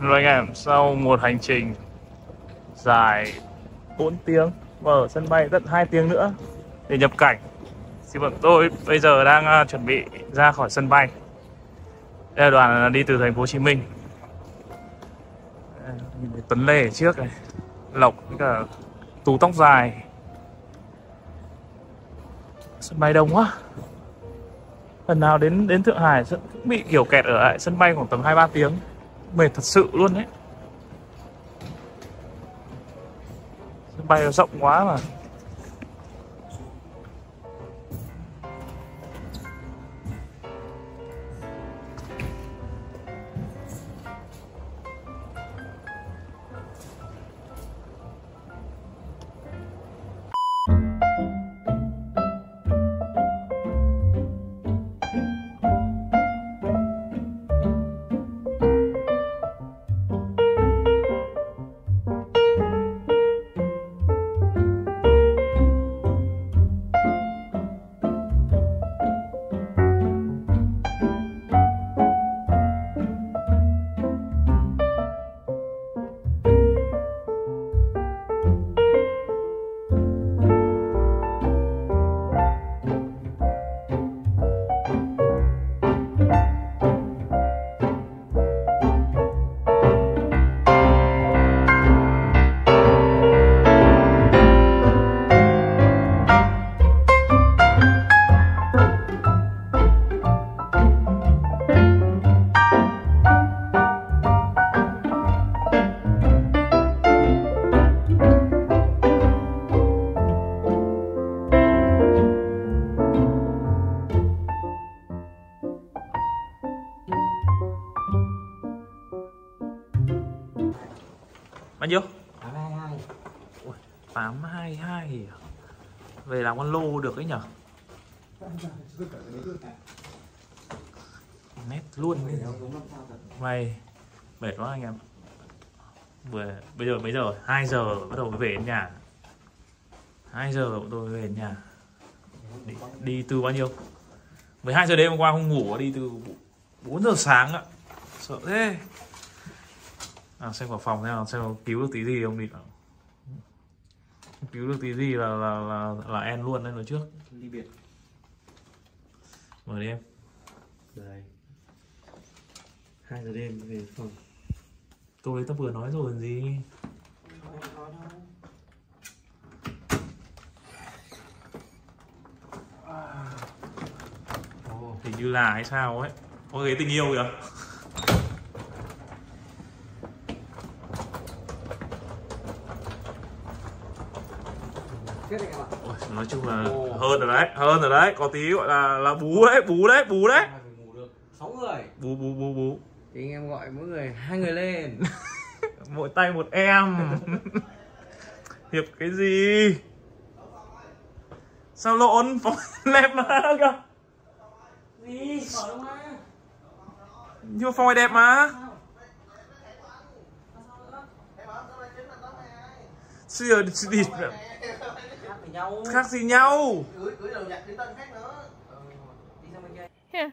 Rồi anh em, sau một hành trình dài 4 tiếng và ở sân bay tận 2 tiếng nữa để nhập cảnh thì bọn tôi bây giờ đang à, chuẩn bị ra khỏi sân bay. Đây là đoàn à, đi từ thành phố Hồ Chí Minh. Nhìn thấy Tuấn Lê ở trước này, Lộc với cả Tú tóc dài. Sân bay đông quá. Lần nào đến đến Thượng Hải sẽ cũng bị kiểu kẹt ở lại sân bay khoảng tầm 2 3 tiếng. Mệt thật sự luôn đấy. Sân bay nó rộng quá mà. Về làm con lô được ấy nhở? Nét luôn đi. Mày mệt quá anh em. Vừa bây giờ mấy giờ? 2 giờ bắt đầu về đến nhà. 2 giờ bọn tôi về đến nhà. Đi, đi từ bao nhiêu? 12 giờ đêm hôm qua không ngủ đi từ 4 giờ sáng ạ. Sợ thế. À, xem vào phòng xem nào xem có cứu được tí gì không đi cứu được tí gì là là là là en luôn đấy nói trước. Ly biệt. Mời đi em. Đây. 2 giờ đêm về phòng. Tôi đấy tao vừa nói rồi còn gì. Ồ, hình như là hay sao ấy. Có cái tình yêu kìa kết anh em ạ Ôi, nói chung là hơn rồi đấy hơn rồi đấy có tí gọi là là bú đấy bú đấy bú đấy. Hai người ngủ được 6 người. Bú bú bú bú. Thì anh em gọi mỗi người hai người lên. Mỗi tay một em. Hiệp cái gì? Sao lộn? Phòng lẹp mà kìa. Gì? Đâu nhưng mà phòng này đẹp mà. Xưa đi, nhau. Khác gì nhau? Cưới cưới đầu nhạc cưới tân khác nữa. Ờ, đi sang bên kia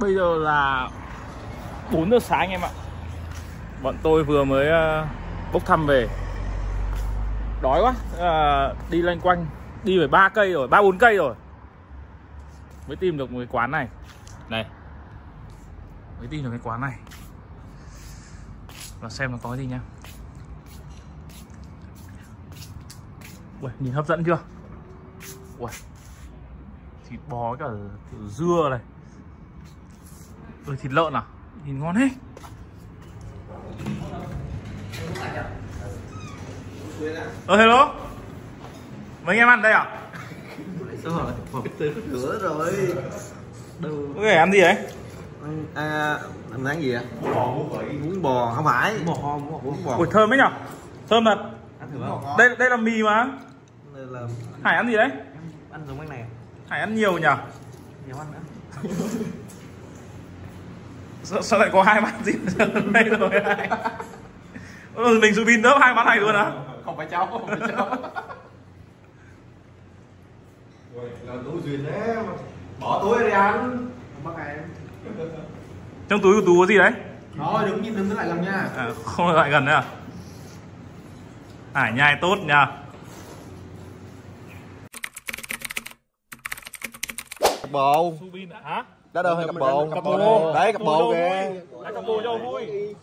bây giờ là 4 giờ sáng anh em ạ. Bọn tôi vừa mới ờ, bốc thăm về. Đói quá. Là đi loanh quanh. Đi phải ba cây rồi ba bốn cây rồi. Mới tìm được một cái quán này. Này mới tìm được cái quán này. Và xem nó có cái gì nha. Ui, nhìn hấp dẫn chưa? Ui, thịt bò với cả kiểu dưa này. Ừ, thịt lợn à? Nhìn ngon hết. Ờ hello? Mấy anh em ăn đây à? Sao rồi từ cửa rồi. Đâu có ăn gì đấy à làm ăn gì ạ bún bò không phải. Bò hom bò bún bò. Ui thơm đấy nhở? Thơm thật. Ăn đây đây là mì mà. Đây là hải ăn gì đấy? Ăn giống anh này hải ăn nhiều nhở? Nhiều ăn nữa. Sao, sao lại có hai bát gì đây rồi? Ừ, mình dự bin đớp hai bát này luôn á. Không phải cháu không phải cháu. Truyền thế mà. Bỏ túi đi anh bắt em trong túi của tú có gì đấy? Thôi đừng nhìn đừng có lại gần nha. À, không lại gần nữa à? Hải nhai tốt nha. Cặp bồ. À? hả? Đã đâu hay cặp bồ Cặp bồ. đấy cặp bồ kìa. Đấy, cặp bồ cho vui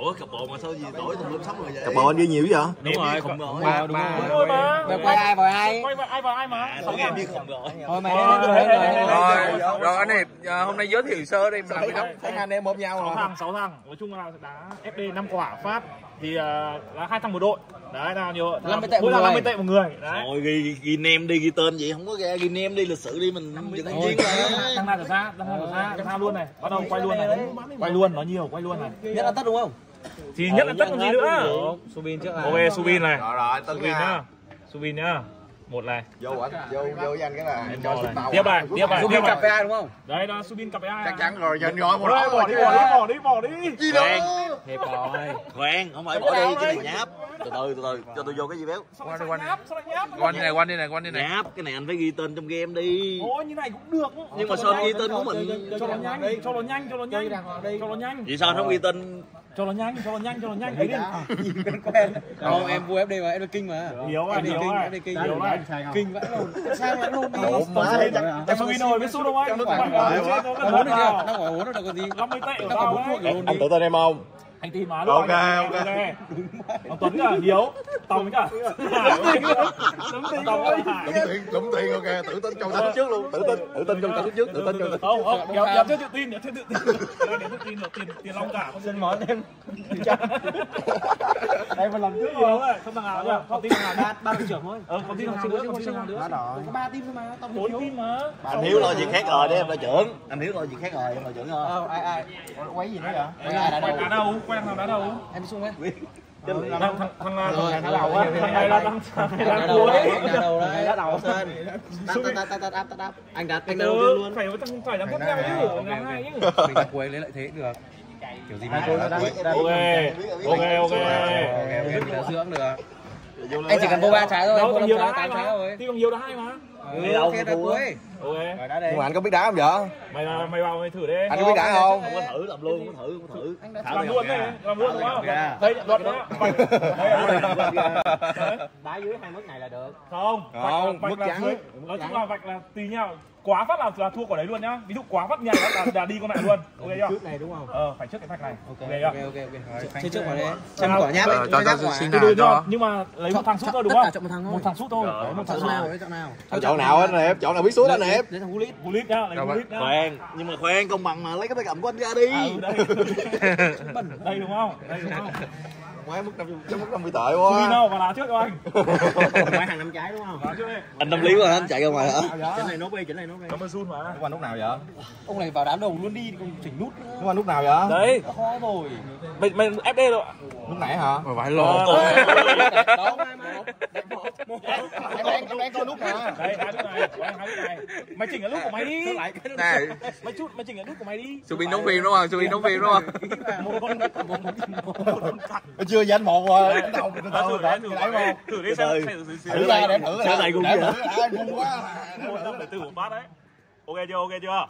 ủa cặp bộ mà sao gì đổi tùm lum sống rồi vậy? Cặp bồ anh ghi nhiều vậy đúng rồi không gọi Ba ba Đúng rồi. mà. Quay ai vào ai? Quay vào ai vào ai mà? Tôi nghe như không gọi Thôi mày Rồi, rồi. Rồi, rồi anh Hiệp, hôm nay giới thiệu sơ đi, mình làm cái thấy anh em ôm nhau rồi thằng sáu thằng. Nói chung là đá FD 5 quả phát thì uh, là hai thằng một đội. Đấy nào nhiều 50 tệ mỗi một thằng người. 50 tệ một người. Đấy. Rồi ghi ghi nem đi ghi tên vậy không có ra ghi nem đi lịch sử đi mình dựng Thôi. viên mà thằng nào ra? Thằng nào ra? Thằng luôn này. Bắt đầu quay luôn này. Quay luôn nói nhiều quay luôn này. Nhất là tất đúng không? Thì nhất là tất còn gì nữa. Subin trước là. ok subin này. Subin nhá. Subin nhá. Một này. Vô anh vô vô với anh cái Em cho này. tàu tiếp này tiếp này tiếp Subin cặp này với ai đúng không? đấy đó subin cặp với ai? Chắc à? chắn rồi nhìn rồi một đó bỏ đi chứ bỏ đi bỏ đi bỏ đi. Gì đâu Hiệp rồi. khoan không phải bỏ đi cái này nháp từ từ từ từ cho tôi vô cái gì béo lại nháp Quanh đi này, quanh đi này, quanh đi này. nháp cái này anh phải ghi tên trong game đi Ôi như này cũng được nhưng mà sao anh ghi tên của mình cho nó nhanh cho nó nhanh cho nó nhanh cho nó nhanh vì sao anh không ghi tên cho nó nhanh cho nó nhanh cho nó nhanh thấy đi Không, em vua FD mà, em là kinh mà. hiểu à Em đi hiểu à em đi kinh. hiểu này Kinh vãi lồn. Sao vãi đi? em subin rồi biết sút không anh lạnh Bạn lại là quá. chết Nó nó bốn vẫn được chưa? vào Nó được còn gì? 50 tệ của Nó tao đấy luôn anh đi. tự tin em không anh tìm mà Ok, ok. ông Tuấn cả Hiếu Tòng cả lũng tiền lũng tiền ok tự tin trong tao trước luôn tự tin tự tin trong tao trước tự tin trong tao không không kéo kéo chưa tự tin kéo chưa tự tin chưa tự tin được tiền tiền long cả Xin món em. đây mà làm trước rồi không thằng nào nhá không tin thằng nào nhá Ba đội trưởng thôi. ờ không tin nào nữa không tin nào nữa Có ba team thôi mà, tao bốn tin mà anh hiếu lo việc khác rồi đấy em là trưởng anh hiếu lo việc khác rồi em là trưởng thôi Ờ, ai ai? Quấy gì nữa vậy? Quấy quay ai đã đâu? Đá quay thằng nào đá đâu Em đi xuống ấy. thằng thằng thằng thằng Rồi, thằng nào á thằng này là thằng thằng này Đá là đầu cuối đấy, đá đầu đấy. Đá đầu sơn. Tát tát tát tát tát tát. Anh đặt anh đầu luôn. phải thằng phải làm tiếp theo chứ làm hai chứ Mình đặt cuối lấy lại thế được. Kiểu gì mà ok ok ok Mình đã dưỡng được. Anh chỉ cần vô ba trái thôi, vô nhiều trái, đá tám trái rồi. thì còn nhiều đá hai mà Ừ, Đi đâu ok, mà đặt thua. cuối. Ok. Rồi đá nhưng mà anh có biết đá không vậy mày là mày vào mày thử đi. Anh có biết đá không? không có thử làm luôn không có thử không có thử. làm luôn đi làm luôn đúng không? ra. đây luật đó đá dưới hai mức này là được. không Không, mức trắng. nói chung là vạch là tùy nhau. Quá phát là là thua quả đấy luôn nhá. Ví dụ quá phát nhảy là, là đi con mẹ luôn. Ok chưa? Trước này đúng không? ờ phải trước cái vạch này. Ok Ok chưa? ok ok. Chơi trước quả đấy. Nào, quả nháp ờ, ấy. cho- nháp cho quả. xin nào cho. cho. Nhưng mà lấy một thằng sút thôi đúng không? một thằng thôi. một thằng sút thôi. Một thằng Chọn sút nào chọn nào? anh nè chọn nào biết suốt anh nè Đấy thằng Gulit. Gullit nhá lấy Gullit nhá khoan nhưng mà khoan công bằng mà lấy cái tay cầm của anh ra đi. À, ừ, đây. Đây đúng không? Đây đúng không? Mấy mức năm mức năm mươi tệ quá. Đâu? Vào đá trước cho anh Ngoài hàng năm trái đúng không? đá trước đi. Anh tâm lý quá anh chạy ra ngoài hả? Chỉnh này nốt đi, chỉnh này nốt đi. Sun mà. Qua lúc nào vậy? Ông này vào đám đầu luôn đi còn chỉnh nút nữa. qua lúc nào vậy? Đấy. Khó rồi. mày mày FD rồi lúc nãy hả Mà vãi lộn Ờ. Đó. em đang coi lúc mà đây hai lúc này hai lúc này mày chỉnh cái lúc của mày đi Này mày chút mày chỉnh cái lúc của mày đi Subin đóng phim đúng không? Subin đóng phim đúng không? chưa danh một rồi thử đấy, thử thử đi xem thử thử thử ra để thử ra thử ai ngu quá thử một bát đấy ok chưa ok chưa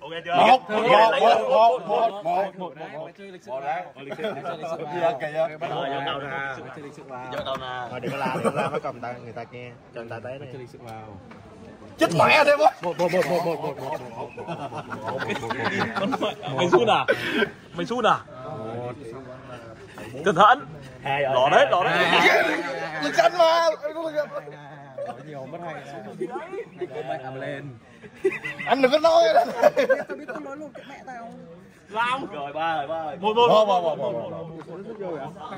ok chưa một một đi, một một rồi. một một một một chơi lịch sự một vào. đấy Mày chơi lịch sự kìa kìa rồi dẫn đầu nè chơi lịch sự vào. dẫn đầu nè đừng có la đừng la phải cầm tay người ta nghe cho người ta thấy Mày chơi lịch sự vào. chết mẹ thế quá Một một một một một một một một. mày sun à mày sun à cẩn thận rồi lỏ đấy lỏ đấy lực cánh mà nhiều mất hay. Có mẹ làm lên. anh đừng có nói Tao biết tao nói luôn cái mẹ tao. lao rồi ba rồi ba rồi một một Một, một một,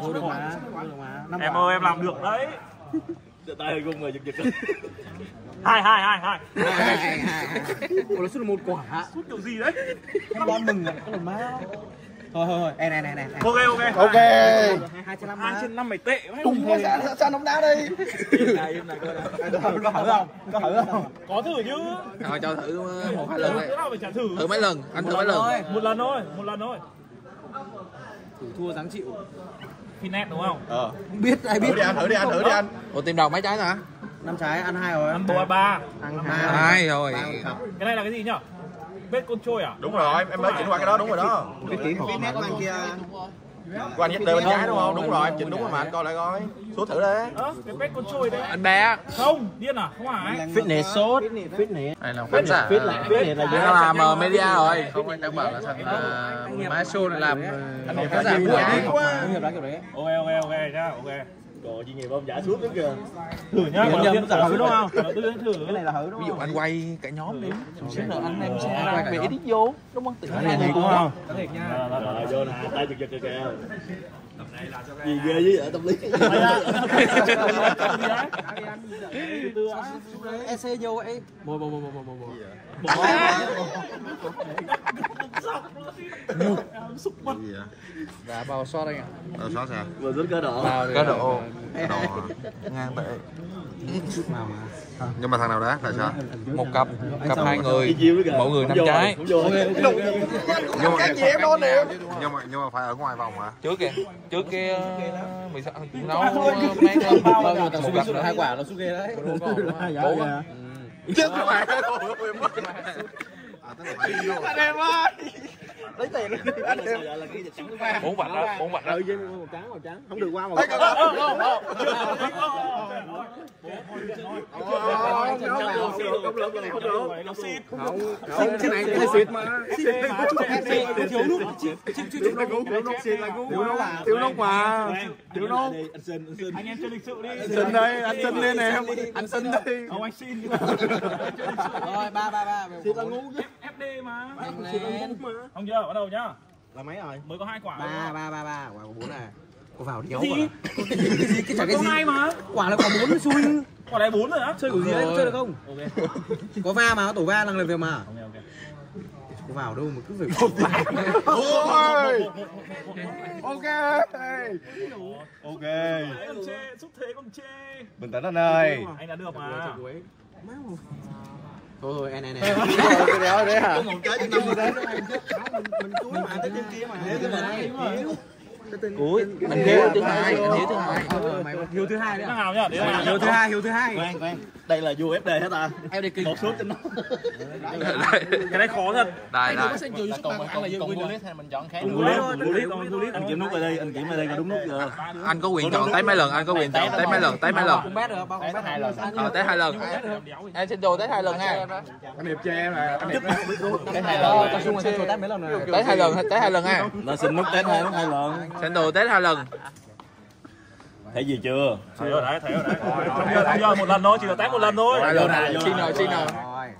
một được mà. Được mà. Năm em ơi em làm được đấy Giơ tay hơi gung rồi giật giật hai hai hai hai Hai, hai, hai, hai. Ủa nó là một quả. sút kiểu gì đấy Em đoán mừng à, có lần má. Thôi thôi thôi, này này này này. ok ok ok Hai hai trên năm hai trên năm mày tệ đúng quá sao sao nóng đá Này em này coi nào. Có thử không? Có thử không? có thử chứ Rồi cho thử một hai lần này thử Thử mấy lần? Anh thử mấy lần? Một lần thôi một lần thôi Thử thua dáng chịu. Finet đúng không ờ Không biết ai biết. thử đi anh thử đi anh thử đi anh Ủa tìm đầu mấy trái hả? năm trái ăn hai rồi ăn ba ăn hai rồi cái này là cái gì nhá bếp con trôi à? Đúng rồi em mới chỉnh qua cái đó đúng rồi đó. Cái nét của anh kia. của anh dắt bên trái đúng không? Đúng rồi em chỉnh đúng rồi mà anh coi lại coi. Xuống thử đấy. Ơ cái bếp con trôi đấy. Anh bé. Không điên à? Không phải. Fitness sốt. fitness. Này là khán giả. Fit lại fitness là gì? Nó làm ờ, media rồi. Không anh đang bảo là thằng uh, má show này làm uh, khán giả buổi nghiệp đấy ok ok ok nhá ok Đồ chuyên nghiệp ông giả suốt lắm kìa thử nhá lần nhầm, tiên thử thử đúng không? tiên thử cái này là hử đúng ví dụ không anh quay cả nhóm đi xíu nữa anh em sẽ bị nhóm edit vô đúng không tự cái này đúng không thiệt nha Rồi vô nè, tay chụp chụp kìa kìa Gì ghê với ở tâm lý EC vô ấy bồi bồi bồi bồi bồi bồi và bao sót anh ạ ờ xóa sao Vừa dính cơ độ có độ đồ ngang tệ mà nhưng mà thằng nào đá là sao một cặp cặp hai người mỗi người năm trái nhưng mà nhưng mà nhưng mà phải ở ngoài vòng hả trước kìa trước kia mười sáu nấu mấy bao một tao cặp hai quả nó suy ghê đấy bốn á. chết các bạn bốn vạch đó bốn vạch đó. Màu trắng màu trắng không được qua màu nó xịt không cái này cái xịt mà. Thiếu nút thiếu mà. Thiếu Anh xin, anh xin anh em chơi lịch sự đi. Xin đây anh xin lên em. Anh xin đi ông anh xin. Rồi ba ba ba. Xịt là ngu FD mà. Không chưa bắt đầu nhá. Là mấy rồi? Mới có hai quả ba ba ba ba. Quả có bốn này cô vào đéo gì? quả cái gì cái chả cái có gì? hai mà. Quả là quả bốn xui. Quả này bốn rồi á chơi của gì đấy? Chơi được không? Ok. Có va mà tổ va năng làm việc mà. Ok ok. Có vào đâu mà cứ phải cột va. Ôi! Ok. Ok. xúc thế còn chê bình tĩnh anh ơi. anh đã được mà thôi thôi anh này này cái đéo đấy hả Một trái trên năm gì đấy mình cuối mà tới trên kia mà nếu cái này cuối anh hiếu thứ hai anh hiếu thứ hai. hiếu thứ hai đấy nào nhá là hiếu thứ hai hiếu thứ hai. Khoan, khoan Đây là vua FD hả ta. Em đi kinh. Một suốt trên nó. Cái này khó thật. Đây đây. cùng bullet Bullet, bullet, bullet Anh kiểm nút vào đây, anh kiểm vào đây có đúng nút kìa. Anh có quyền chọn test mấy lần anh có quyền chọn test mấy lần test mấy lần. hai ờ test hai lần. Em xin đồ test hai lần nha. Anh hiệp cho em là anh hiệp cái hai lần. Test mấy lần. Rồi test hai lần. Test hai lần. Nha. Nó xin nút test hai, nút hai lần xin đồ test hai lần. Thấy gì chưa? thấy rồi đấy thấy rồi đấy. Không giờ không giờ một lần thôi chỉ là test một lần thôi. Hai lần xin rồi xin rồi.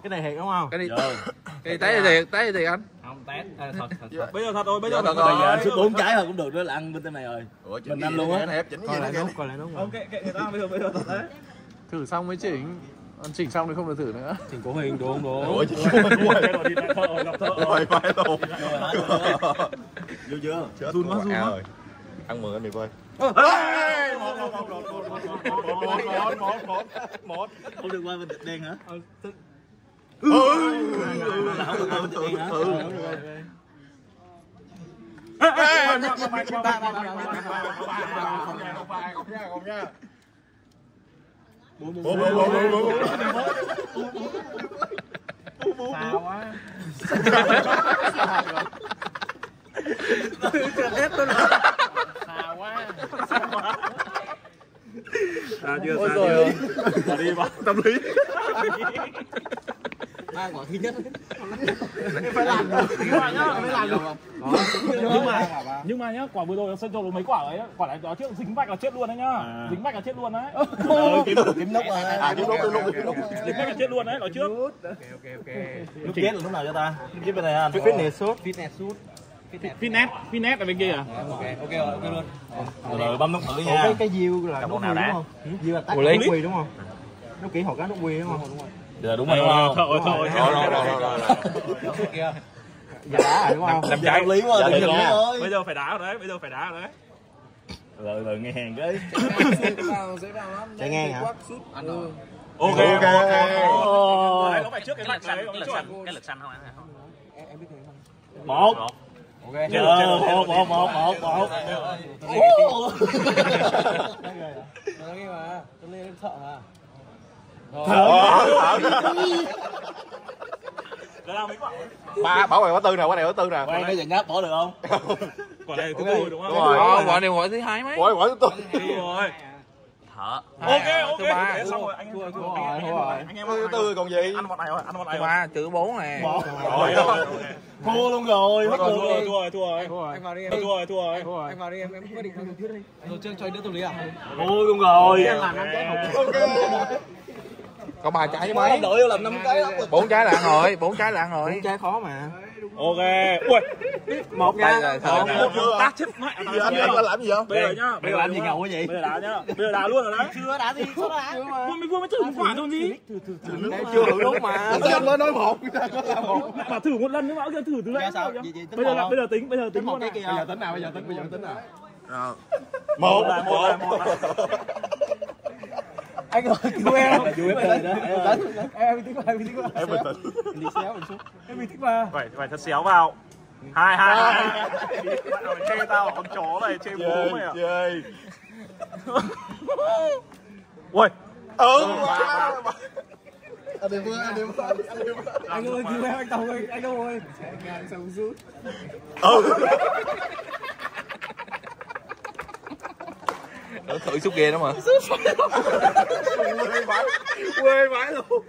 Cái này thiệt đúng không? Cái này cái này test thiệt test thiệt anh. Không test thật thật bây giờ thật rồi bây giờ Thật mình rồi. Giờ anh suốt 4 trái thôi cũng được đó là ăn bên tên này rồi. Ủa, Mình ăn luôn á. coi lại nút coi lại nút. Ok kệ người ta bây giờ bây giờ thật đấy. Thử xong mới chỉnh. Còn chỉnh xong thì không được thử nữa chỉnh cố hình đúng đúng Ủa, chị thợ rồi gặp thợ rồi Ôi, phải luôn Vô chưa? Run quá, run quá Ăn mừng anh hiệp ơi Không được qua bên đen hả? Là không được qua bên đen hả? Ôi rồi tâm lý ba quả thứ nhất. Nhưng mà nhưng mà nhá quả vừa rồi nó sân cho nó mấy quả ấy? Quả này đó trước dính vạch là chết luôn đấy nhá. Dính vạch là chết luôn đấy. Ừ, kiếm kiếm rồi. à kiếm nút kiếm nút kiếm nút dính vạch là chết luôn đấy nói trước. Nút chết là lúc nào cho ta? Chết bên này anh? fitness suit fitness suit Finet Finet ở bên kia à? Ok ok rồi ok luôn. Rồi bấm nút thử nha. cái cái diêu là nút nào đã? đúng không? Diêu là tắt nút quy đúng không? Nút kỹ thuật cái nút quy đúng không? Đúng rồi Giờ đúng rồi đúng không? rồi rồi rồi rồi dạ đúng không Làm trái lý quá, đừng nhìn bây ơi. giờ phải đá rồi đấy bây giờ phải đá rồi đấy Rồi rồi nghe hàng cái. chạy ngang hả ok Ok. đấy phải trước cái mới chuẩn cái lực xanh không em biết không Một. ok Chờ, một, một, một, một, một. Nó nghe mà, tôi lên em sợ mà Cái nào mấy quả? Ba bảo vệ quả tư nè quả này quả tư nè cái giận nháp bỏ được không? Quả này thứ tư đúng không? Đúng rồi. Ờ, gọi điều gọi thứ hai mấy. quả quả tư Đúng rồi. Thở. Ok ok. Thứ ba. Thế xong rồi anh em thua thua anh em rồi, thua rồi. anh em thứ tư còn gì ăn một này rồi, ăn một này Thứ rồi. ba chữ bốn này. Rồi rồi. Thua luôn rồi. Thua rồi, thua rồi, thua rồi. Thua rồi. Anh vào đi em. Thua rồi, thua rồi. Anh vào đi em em quyết định không trước đi. Rồi cho anh đỡ tôi lý à? Thua luôn rồi. Có ba trái với mấy. Đội vô làm năm cái lắm. Bốn trái là ăn rồi, bốn trái là ăn rồi. Trái khó mà. Ok. Ui, Một nha. một một một tác chết mẹ. giờ anh anh làm gì vậy Bây giờ nhá, Bây giờ làm gì ngầu cái gì? Bây giờ đá nhá. Bây giờ đá luôn rồi đấy. Chưa đá gì? Sao đá? Vừa mới vừa mới thử một quả thôi gì? Chưa hưởng đúng mà. anh mới nói một Mà thử một lần nữa mà thử từ Dạ tính Bây giờ bây giờ tính, bây giờ tính một luôn cái này. kia. giờ tính nào bây giờ tính bây giờ tính nào. Một một một. Anh ơi, cứu em. Em đây đó. Em bị tính vào, em bị tính vào. em bình tĩnh Đi xéo mình xuống. Em bị tính vào. Phải phải thật xéo vào. Hai hai hai. Bạn nào chê tao con chó này, chê bố mày à? chơi Ui, ừ anh đi mưa anh đi mưa anh Anh ơi, cứu em anh Tàu ơi, anh đâu ơi. Ngang sâu xuống. Nó thử xúc ghê đó mà. quê vãi luôn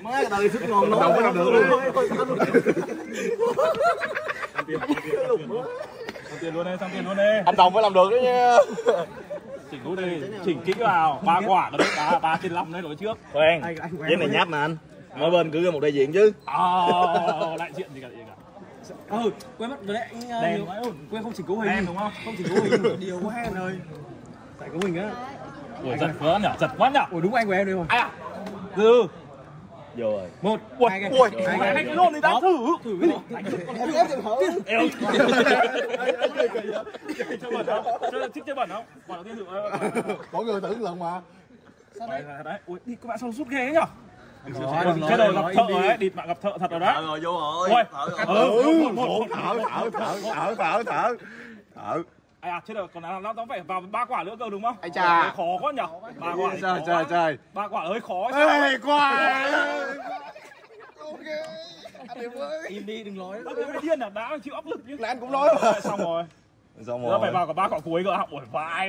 Má cái đời sức ngon đâu có làm được luôn tiền luôn đây, xong tiền luôn đi. anh đồng phải làm được đó nha Chỉnh nút đi, chỉnh kỹ vào. Ba quả rồi đấy, ba ba trên năm đấy đối trước. Quen. Cái này nháp mà anh. Mỗi bên cứ một đại diện chứ. Ờ, đại diện gì cả gì cả. Ừ, quên mất rồi đấy. Anh ờ, ổn. quên không chỉnh cấu hình. Đen đúng không? Không chỉnh cấu hình. Điều quá anh ơi. Tại cấu hình á. Ui, giật quá nhở, giật quá nhở. Ủa đúng anh của em đây rồi. Dư. Vô rồi. Một, Ui, hai cái. ui, Hai mày cái. hành luôn thì đang thử. Thử cái gì? Em được hở. Eo. Chơi bẩn không? Thích chơi bẩn không? Quả đầu tiên thử. mỗi người tưởng lần mà đấy. Ui, đi các bạn sao rút ghê ấy nhở? Rồi, Cái đừng gặp thợ rồi đấy, địt bạn gặp thợ thật rồi đấy. Thở rồi vô rồi. Rồi. ừ, một, thở thở thở thở thở thở thở Ai à, chết rồi, còn nó nó phải vào ba quả nữa cơ đúng không? Ây cha. Khó quá nhở? Ba quả. trời trời trời Ba quả hơi khó. sao? ê qua Im đi, đừng nói. Ơ, cái điên à, đã chịu áp lực chứ. là anh cũng nói mà Xong rồi. xong Nó phải vào cả ba quả cuối cơ. Ui, vai.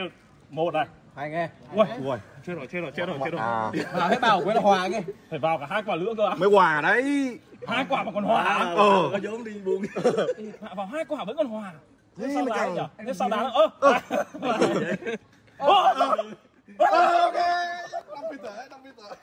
Một này. Hai nghe. Ui, ui. Chết rồi, chết rồi, chết rồi, chết rồi. à Vào hết bảo quên là hòa nghe. Phải vào cả hai quả nữa cơ ạ. mới quà đấy Hai quả mà còn hòa. à? ờ Có vốn đi buông. Vào hai quả vẫn còn hòa. Thế sao đá căng. nhỉ? Thế sao đá nữa? Ơ. Ơ. ok năm mươi tệ năm mươi tệ